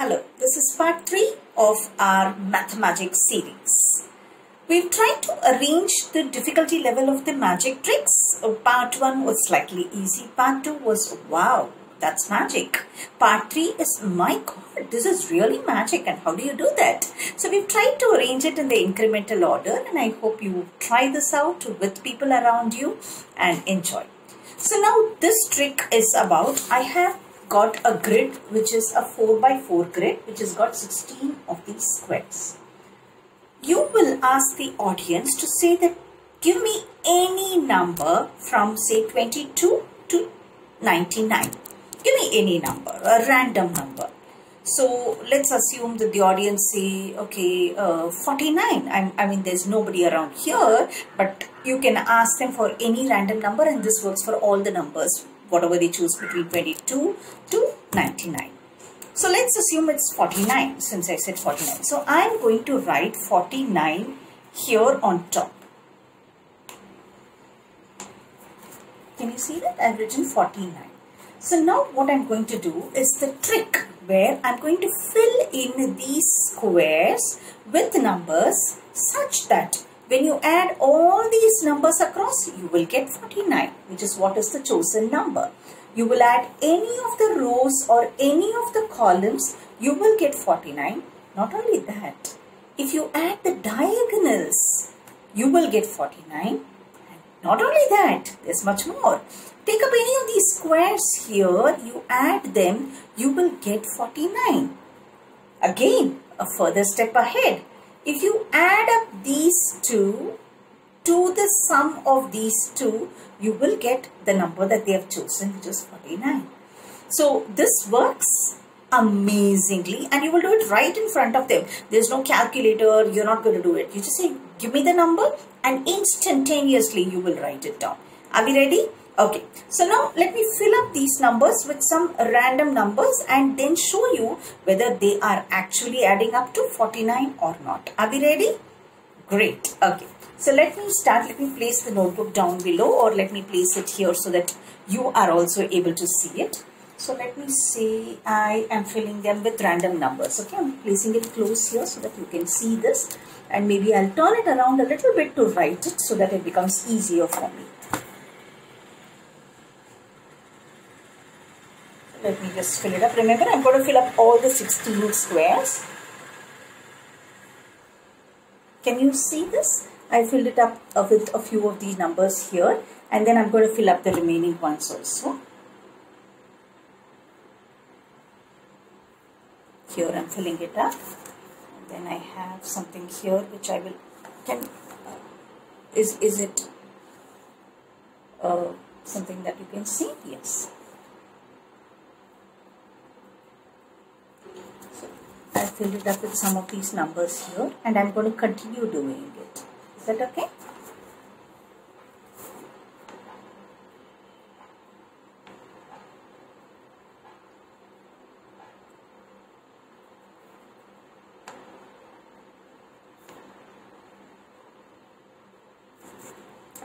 Hello, this is part 3 of our mathemagic series. We've tried to arrange the difficulty level of the magic tricks. Uh, Part 1 was slightly easy. Part 2 was wow, that's magic. Part 3 is my god, this is really magic and how do you do that? So we've tried to arrange it in the incremental order and I hope you try this out with people around you and enjoy. So now this trick is about, I have got a grid which is a 4 by 4 grid which has got 16 of these squares. You will ask the audience to say that give me any number from say 22 to 99. Give me any number, a random number. So let's assume that the audience say, okay, uh, 49. I'm, I mean, there's nobody around here, but you can ask them for any random number and this works for all the numbers whatever they choose between 22 to 99. So let's assume it's 49 since I said 49. So I'm going to write 49 here on top. Can you see that? I've written 49. So now what I'm going to do is the trick where I'm going to fill in these squares with numbers such that when you add all these numbers across, you will get 49, which is what is the chosen number. You will add any of the rows or any of the columns, you will get 49. Not only that, if you add the diagonals, you will get 49. Not only that, there's much more. Take up any of these squares here, you add them, you will get 49. Again, a further step ahead if you add up these two to the sum of these two, you will get the number that they have chosen, which is 49. So this works amazingly and you will do it right in front of them. There's no calculator, you're not going to do it. You just say, give me the number and instantaneously you will write it down. Are we ready? Okay, so now let me fill up these numbers with some random numbers and then show you whether they are actually adding up to 49 or not. Are we ready? Great. Okay, so let me start. Let me place the notebook down below or let me place it here so that you are also able to see it. So let me say I am filling them with random numbers. Okay, I'm placing it close here so that you can see this and maybe I'll turn it around a little bit to write it so that it becomes easier for me. Let me just fill it up. Remember, I'm going to fill up all the 16 squares. Can you see this? I filled it up uh, with a few of these numbers here and then I'm going to fill up the remaining ones also. Here I'm filling it up. And then I have something here which I will, can, is, is it uh, something that you can see? Yes. Filled it up with some of these numbers here and I'm going to continue doing it. Is that okay?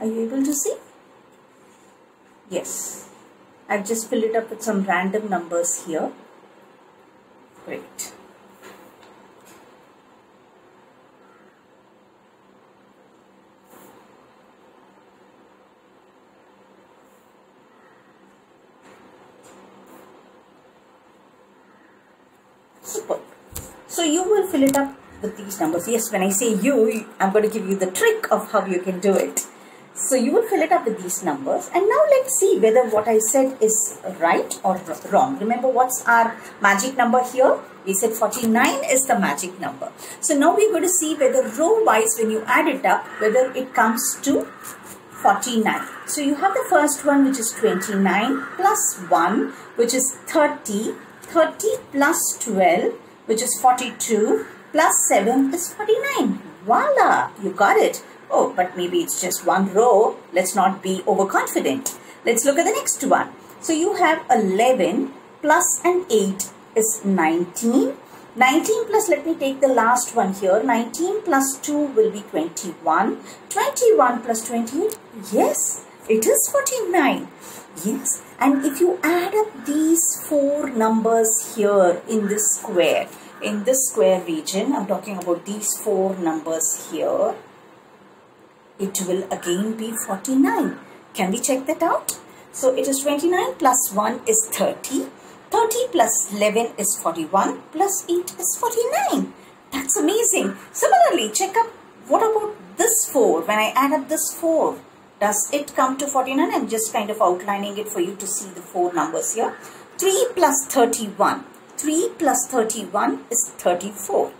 Are you able to see? Yes. I've just filled it up with some random numbers here. Great. Super. So you will fill it up with these numbers. Yes, when I say you, I'm going to give you the trick of how you can do it. So you will fill it up with these numbers. And now let's see whether what I said is right or wrong. Remember what's our magic number here? We said 49 is the magic number. So now we're going to see whether row wise when you add it up, whether it comes to 49. So you have the first one which is 29 plus 1 which is 30 30 plus 12 which is 42 plus 7 is 49. Voila! You got it. Oh, but maybe it's just one row. Let's not be overconfident. Let's look at the next one. So you have 11 plus an 8 is 19. 19 plus, let me take the last one here. 19 plus 2 will be 21. 21 plus 28, yes, it is 49. Yes, And if you add up these four numbers here in this square, in this square region, I'm talking about these four numbers here, it will again be 49. Can we check that out? So it is 29 plus 1 is 30. 30 plus 11 is 41 plus 8 is 49. That's amazing. Similarly, check up what about this 4 when I add up this 4 does it come to 49 I'm just kind of outlining it for you to see the four numbers here. 3 plus 31 3 plus 31 is 34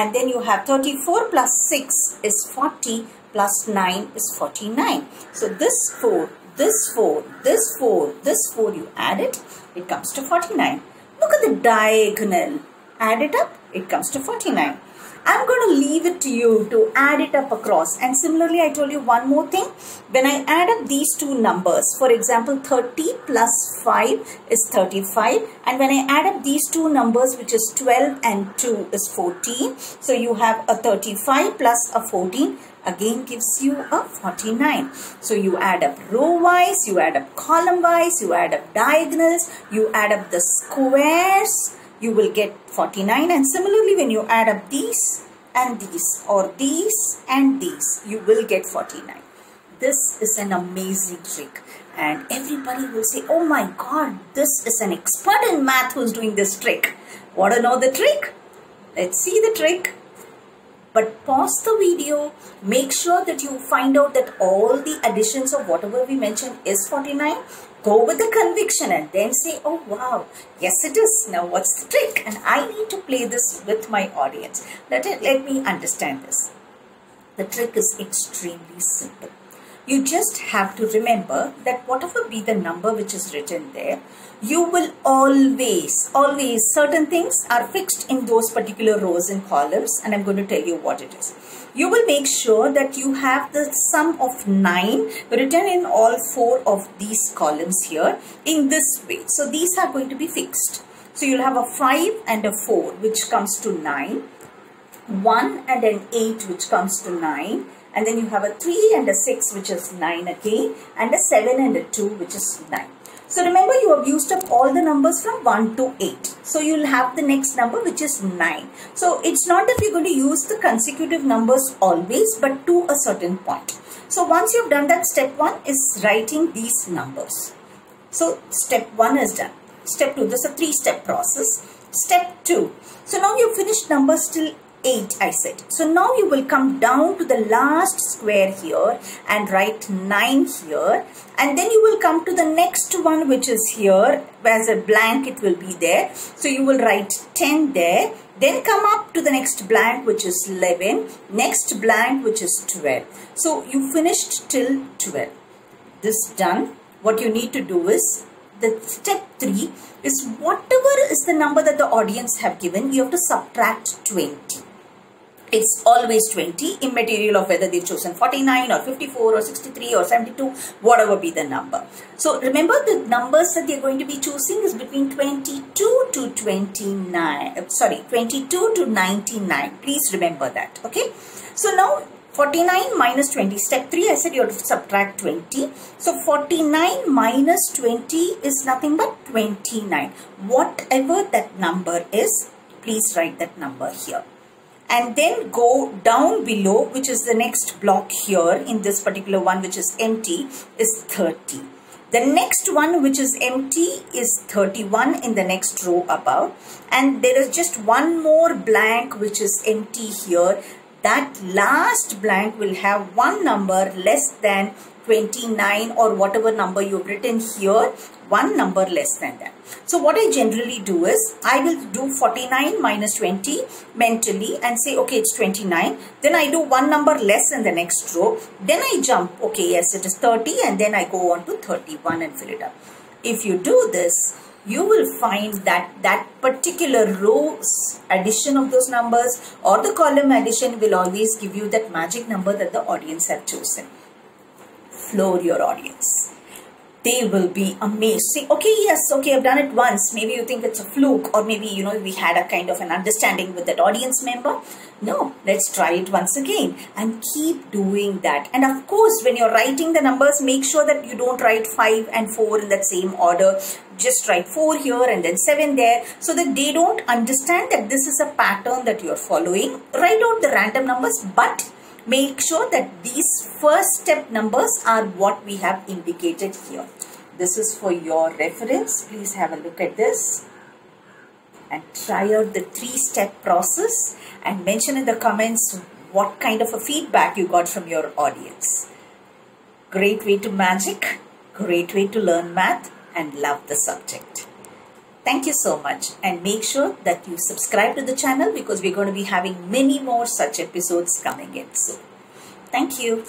and then you have 34 plus 6 is 40 plus 9 is 49 so this 4 this 4 this 4 this 4 you add it it comes to 49 look at the diagonal. Add it up it comes to 49 I'm going to leave it to you to add it up across. And similarly, I told you one more thing. When I add up these two numbers, for example, 30 plus 5 is 35. And when I add up these two numbers, which is 12 and 2 is 14. So you have a 35 plus a 14 again gives you a 49. So you add up row wise, you add up column wise, you add up diagonals, you add up the squares, you will get 49 and similarly when you add up these and these or these and these you will get 49 this is an amazing trick. And everybody will say oh my god this is an expert in math who's doing this trick. Want to know the trick? Let's see the trick. But pause the video. Make sure that you find out that all the additions of whatever we mentioned is 49 go with the conviction and then say, oh wow, yes it is. Now what's the trick? And I need to play this with my audience. Let, it, let me understand this. The trick is extremely simple. You just have to remember that whatever be the number which is written there, you will always, always, certain things are fixed in those particular rows and columns and I'm going to tell you what it is you will make sure that you have the sum of 9 written in all four of these columns here in this way. So these are going to be fixed. So you'll have a 5 and a 4 which comes to 9, 1 and an 8 which comes to 9 and then you have a 3 and a 6 which is 9 again and a 7 and a 2 which is 9. So remember you have used up all the numbers from 1 to 8. So you'll have the next number which is 9. So it's not that we're going to use the consecutive numbers always but to a certain point. So once you've done that step 1 is writing these numbers. So step 1 is done. Step 2 this is a 3 step process. Step 2. So now you've finished numbers till 8 I said. So now you will come down to the last square here and write 9 here and then you will come to the next one which is here as a blank it will be there. So you will write 10 there then come up to the next blank which is 11 next blank which is 12. So you finished till 12. This done what you need to do is the step 3 is whatever is the number that the audience have given you have to subtract 20 it's always 20 immaterial of whether they've chosen 49 or 54 or 63 or 72 whatever be the number. So remember the numbers that they're going to be choosing is between 22 to 29 uh, sorry 22 to 99 please remember that okay? So now 49 minus 20 step 3 I said you have to subtract 20 so 49 minus 20 is nothing but 29 whatever that number is please write that number here and then go down below which is the next block here in this particular one which is empty is 30. The next one which is empty is 31 in the next row above and there is just one more blank which is empty here. That last blank will have one number less than 29 or whatever number you've written here one number less than that. So what I generally do is I will do 49 minus 20 mentally and say okay it's 29 then I do one number less in the next row then I jump okay yes it is 30 and then I go on to 31 and fill it up. If you do this you will find that that particular row's addition of those numbers or the column addition will always give you that magic number that the audience have chosen. Floor your audience. they will be amazed. See, okay, yes, okay, I've done it once. Maybe you think it's a fluke, or maybe, you know, we had a kind of an understanding with that audience member. No, let's try it once again and keep doing that. And of course, when you're writing the numbers, make sure that you don't write 5 and 4 in that same order. Just write 4 here and then 7 there so that they don't understand that this is a pattern that you're following. Write out the random numbers, but make sure that these first step numbers are what we have indicated here. This is for your reference. Please have a look at this and try out the three-step process and mention in the comments what kind of a feedback you got from your audience. Great way to magic, great way to learn math and love the subject. Thank you so much and make sure that you subscribe to the channel because we're going to be having many more such episodes coming in soon. Thank you.